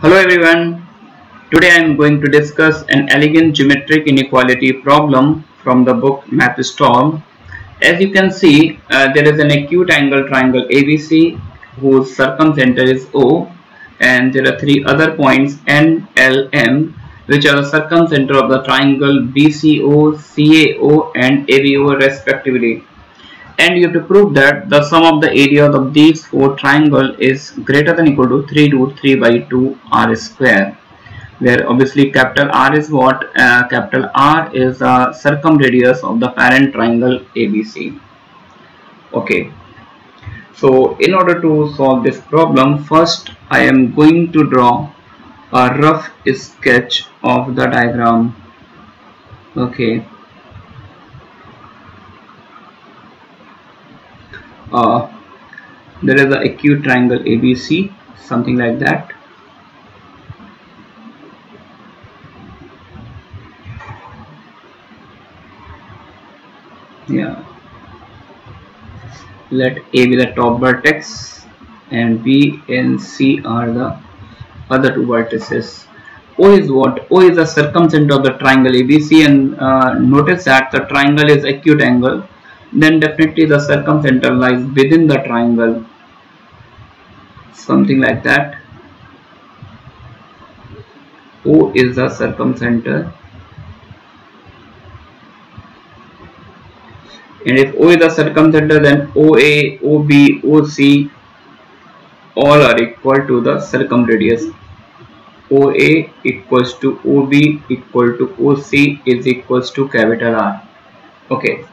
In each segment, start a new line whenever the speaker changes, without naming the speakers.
Hello everyone. Today I am going to discuss an elegant geometric inequality problem from the book MathStorm. As you can see, uh, there is an acute angle triangle ABC whose circumcenter is O and there are three other points N, L, M which are the circumcenter of the triangle BCO, CAO and ABO respectively and you have to prove that the sum of the areas of these four triangle is greater than equal to 3 root 3 by 2 r square where obviously capital R is what? Uh, capital R is the circumradius of the parent triangle ABC okay. So in order to solve this problem first I am going to draw a rough sketch of the diagram. Okay uh, there is an acute triangle ABC something like that. Yeah. Let A be the top vertex and B and C are the other two vertices. O is what? O is the circumcenter of the triangle ABC and uh, notice that the triangle is acute angle then definitely the circumcenter lies within the triangle. Something like that. O is the circumcenter. And if O is the circumcenter then OA, OB, OC all are equal to the circumradius OA equals to OB equal to OC is equals to capital R. Okay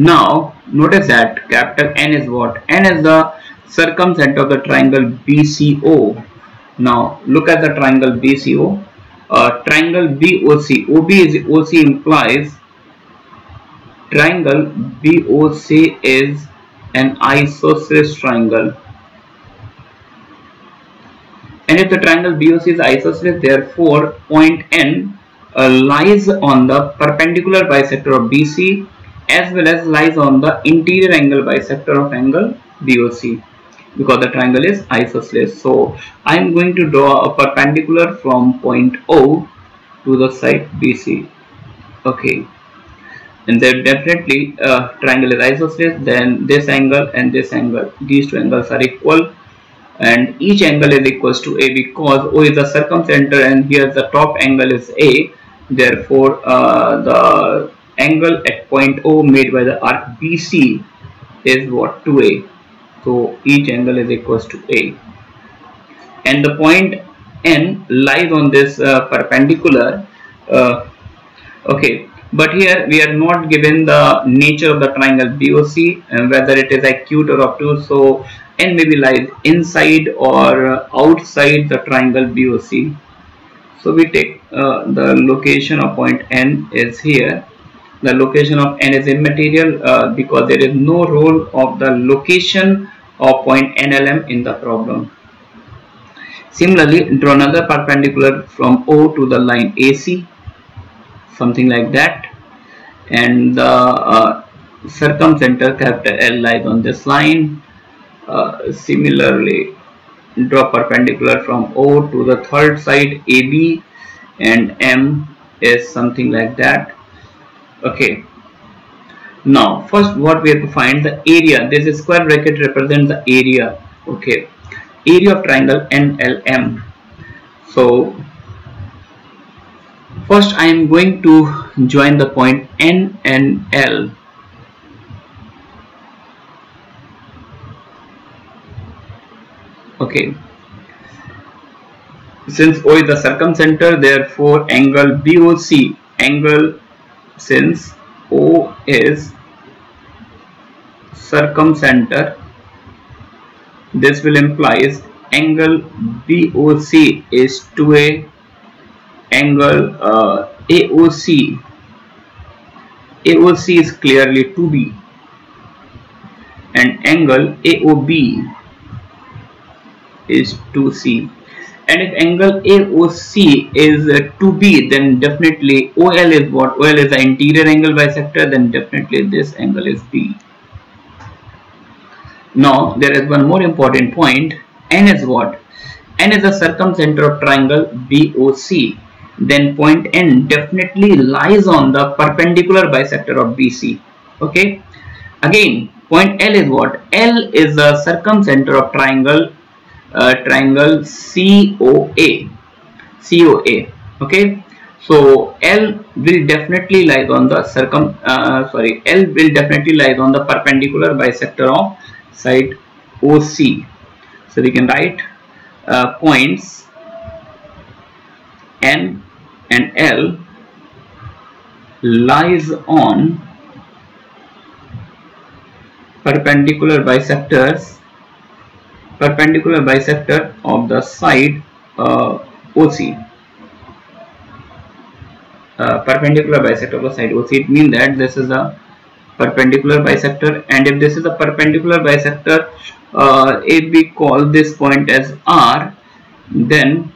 now notice that capital N is what? N is the circumcenter of the triangle BCO. Now look at the triangle BCO. Uh, triangle BOC. OB is OC implies triangle BOC is an isosceles triangle. And if the triangle BOC is isosceles, therefore point N uh, lies on the perpendicular bisector of BC as well as lies on the interior angle bisector of angle BOC because the triangle is isosceles. So I am going to draw a perpendicular from point O to the side BC. Okay. And then definitely uh, triangle is isosceles then this angle and this angle these two angles are equal and each angle is equals to A because O is the circumcenter and here the top angle is A therefore uh, the angle at point O made by the arc BC is what? 2A so each angle is equals to A. And the point N lies on this uh, perpendicular uh, okay. But here we are not given the nature of the triangle BOC and whether it is acute or obtuse. So N maybe lies inside or outside the triangle BOC so we take uh, the location of point N is here the location of n is immaterial uh, because there is no role of the location of point NLM in the problem. Similarly, draw another perpendicular from O to the line AC, something like that, and the uh, circumcenter capital L lies on this line. Uh, similarly, draw perpendicular from O to the third side AB, and M is something like that okay. Now first what we have to find the area. This square bracket represents the area. Okay. Area of triangle NLM so first I am going to join the point N and L. Okay. Since O is the circumcenter therefore angle BOC angle since O is circumcenter. This will imply implies angle BOC is 2A angle uh, AOC AOC is clearly 2B and angle AOB is 2C and if angle AOC is 2B uh, then definitely OL is what? OL is the interior angle bisector then definitely this angle is B. Now there is one more important point. N is what? N is the circumcenter of triangle BOC then point N definitely lies on the perpendicular bisector of BC okay? Again point L is what? L is the circumcenter of triangle uh, triangle COA COA okay? So L will definitely lie on the circum uh, sorry L will definitely lie on the perpendicular bisector of side OC so we can write uh, points N and L lies on perpendicular bisectors perpendicular bisector of the side uh, OC uh, perpendicular bisector of the side OC it means that this is a perpendicular bisector and if this is a perpendicular bisector uh, if we call this point as R then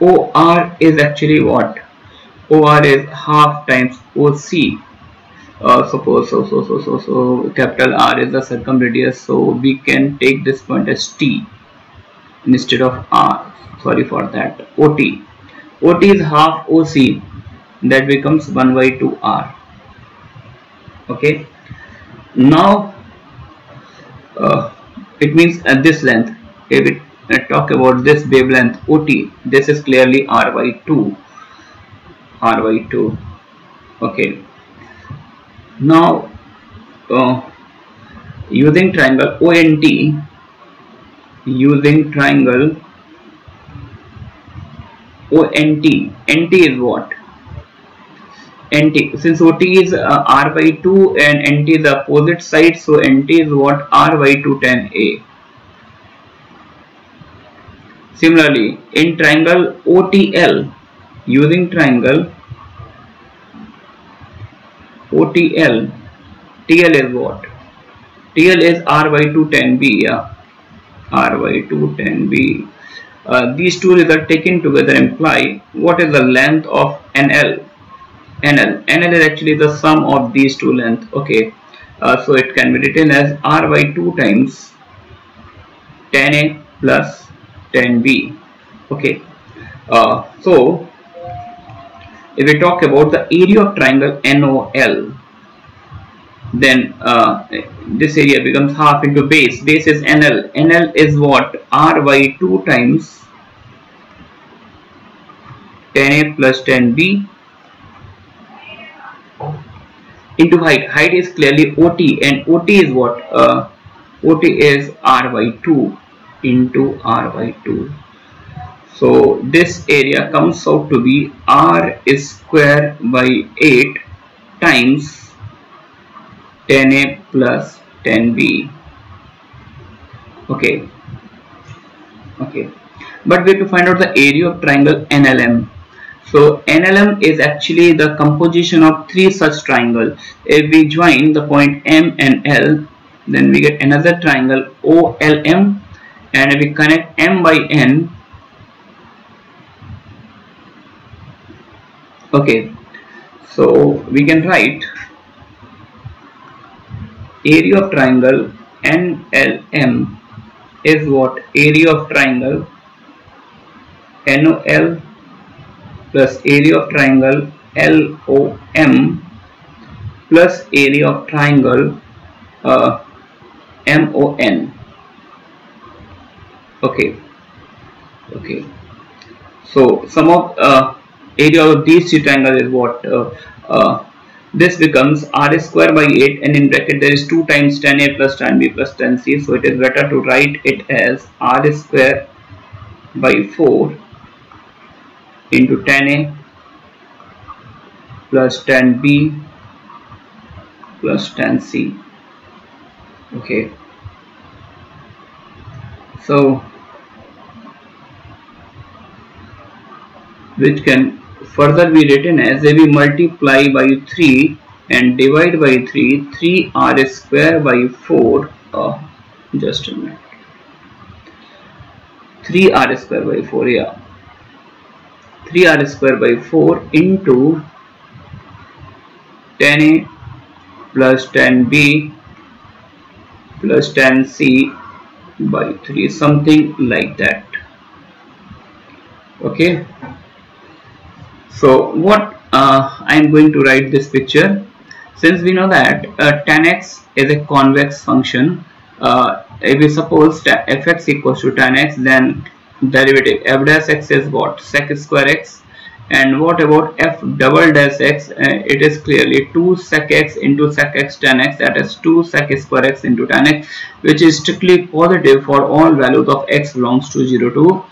OR is actually what? OR is half times OC. Uh, suppose so so so so so capital R is the circumradius so we can take this point as T instead of R. Sorry for that. OT OT is half OC that becomes 1 by 2 R. Okay? Now uh, it means at this length if it I talk about this wavelength OT this is clearly R by 2 R by 2 okay now uh, using triangle ONT using triangle ONT NT is what? NT since OT is uh, R by 2 and NT is the opposite side so NT is what? R by 2 tan A. Similarly, in triangle OTL, using triangle OTL, TL is what? TL is R by 2 tan B, yeah. R by 2 tan B. Uh, these two results taken together imply what is the length of NL. NL. NL is actually the sum of these two lengths. Okay. Uh, so it can be written as R by 2 times tan A plus tan b okay uh, so if we talk about the area of triangle NOL then uh, this area becomes half into base. Base is NL NL is what? R by 2 times tan a plus tan b into height. Height is clearly OT and OT is what? Uh, OT is R by 2 into r by 2 so this area comes out to be r square by 8 times tan a plus tan b okay. Okay. But we have to find out the area of triangle NLM so NLM is actually the composition of three such triangles if we join the point M and L then we get another triangle OLM and if we connect m by n okay. So we can write area of triangle NLM is what? Area of triangle NOL plus area of triangle LOM plus area of triangle uh, MON okay. Okay. So sum of uh, area of these two triangles is what uh, uh, this becomes r square by 8 and in bracket there is 2 times tan a plus tan b plus tan c so it is better to write it as r square by 4 into tan a plus tan b plus tan c. Okay. So which can further be written as we multiply by 3 and divide by 3 3 r square by 4 uh, just a minute. 3 r square by 4 yeah. 3 r square by 4 into tan a plus tan b plus tan c by 3 something like that. Okay so what uh, I am going to write this picture. Since we know that uh, tan x is a convex function uh, if we suppose fx equals to tan x then derivative f dash x is what? Sec square x. And what about f double dash x? Uh, it is clearly 2 sec x into sec x tan x that is 2 sec square x into tan x which is strictly positive for all values of x belongs to 0 to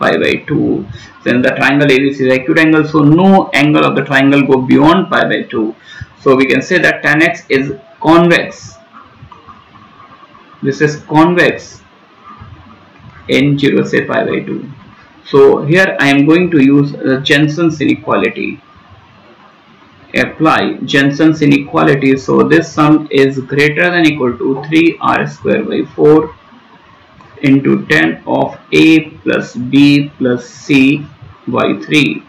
pi by 2 since the triangle ABC is acute angle so no angle of the triangle go beyond pi by 2 so we can say that tan x is convex. This is convex in 0 say pi by 2 so here I am going to use Jensen's inequality. Apply Jensen's inequality. So this sum is greater than equal to 3r square by 4 into tan of a plus b plus c by 3.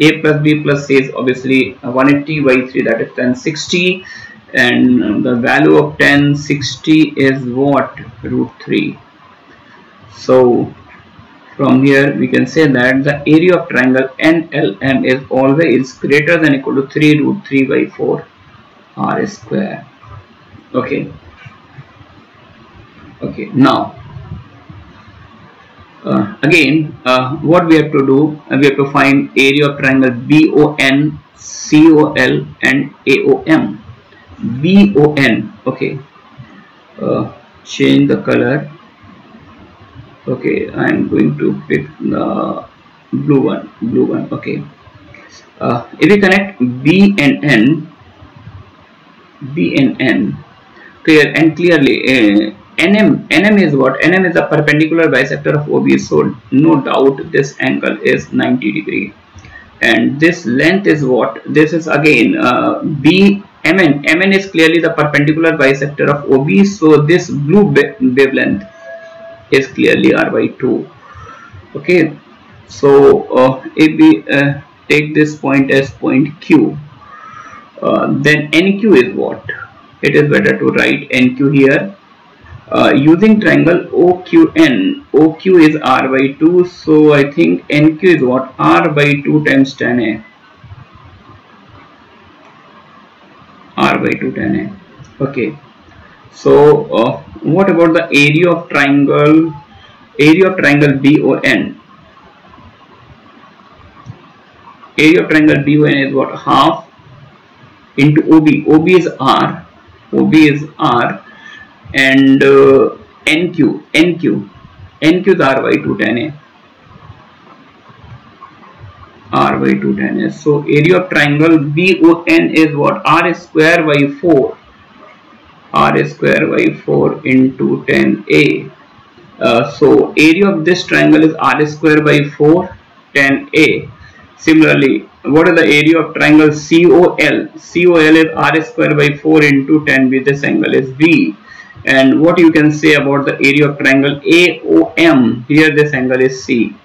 a plus b plus c is obviously 180 by 3 that is tan 60 and the value of tan 60 is what root 3 so from here we can say that the area of triangle NLM is always greater than equal to 3 root 3 by 4 r square. Okay. Okay. Now, uh, again, uh, what we have to do, uh, we have to find area of triangle BON, COL and AOM. BON. Okay. Uh, change the color okay I'm going to pick the blue one blue one okay uh, if we connect B and N B and N clear and clearly uh, NM NM is what? NM is the perpendicular bisector of OB so no doubt this angle is 90 degree. And this length is what? This is again uh, B MN. MN is clearly the perpendicular bisector of OB so this blue wavelength is clearly r by 2 okay so uh, if we uh, take this point as point q. Uh, then nq is what? It is better to write nq here uh, using triangle OQN OQ is R by 2 so I think NQ is what? R by 2 times tan A. R by 2 tan A. Okay. So uh, what about the area of triangle area of triangle BON area of triangle BON is what? Half into OB OB is R. OB is R and uh, NQ NQ NQ is R by 2 tan A R by 2 tan A so area of triangle BON is what R square by 4 r square by 4 into tan a. Uh, so area of this triangle is r square by 4 tan a. Similarly, what is the area of triangle COL? COL is r square by 4 into tan b. This angle is b. And what you can say about the area of triangle AOM? Here this angle is C.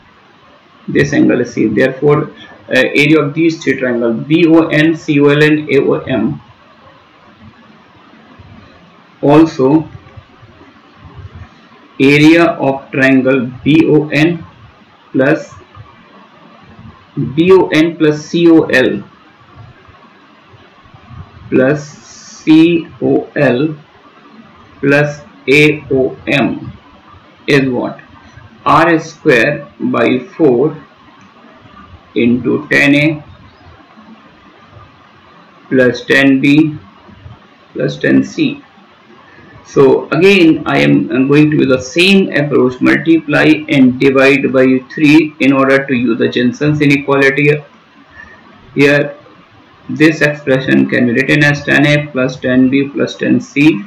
This angle is C. Therefore, uh, area of these three triangles BON, COL and AOM also area of triangle BON plus BON plus COL plus COL plus AOM is what? R square by 4 into tan A plus tan B plus tan C so again I am going to use the same approach multiply and divide by 3 in order to use the Jensen's inequality here. This expression can be written as tan a plus tan b plus tan c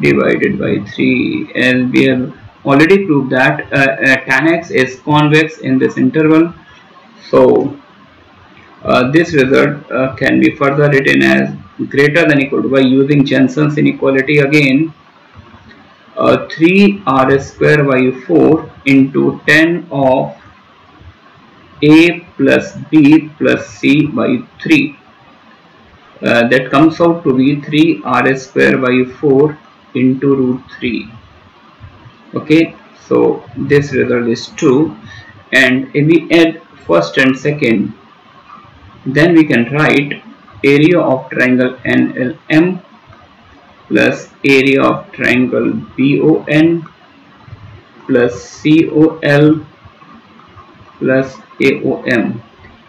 divided by 3 and we have already proved that uh, uh, tan x is convex in this interval. So uh, this result uh, can be further written as greater than equal to by using Jensen's inequality again. Uh, 3 r square by 4 into tan of a plus b plus c by 3 uh, that comes out to be 3 r square by 4 into root 3 okay so this result is true and if we add first and second then we can write area of triangle NLM plus area of triangle BON plus COL plus AOM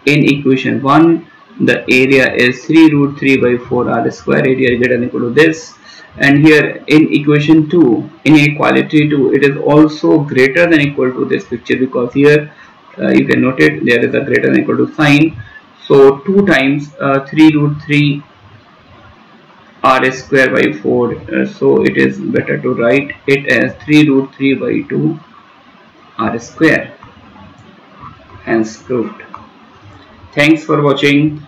in equation 1 the area is 3 root 3 by 4 r square. Area greater than equal to this and here in equation 2 in inequality 2 it is also greater than equal to this picture because here uh, you can note it there is a greater than equal to sign. So 2 times uh, 3 root 3 r square by 4 uh, so it is better to write it as 3 root 3 by 2 r square. Hence proved thanks for watching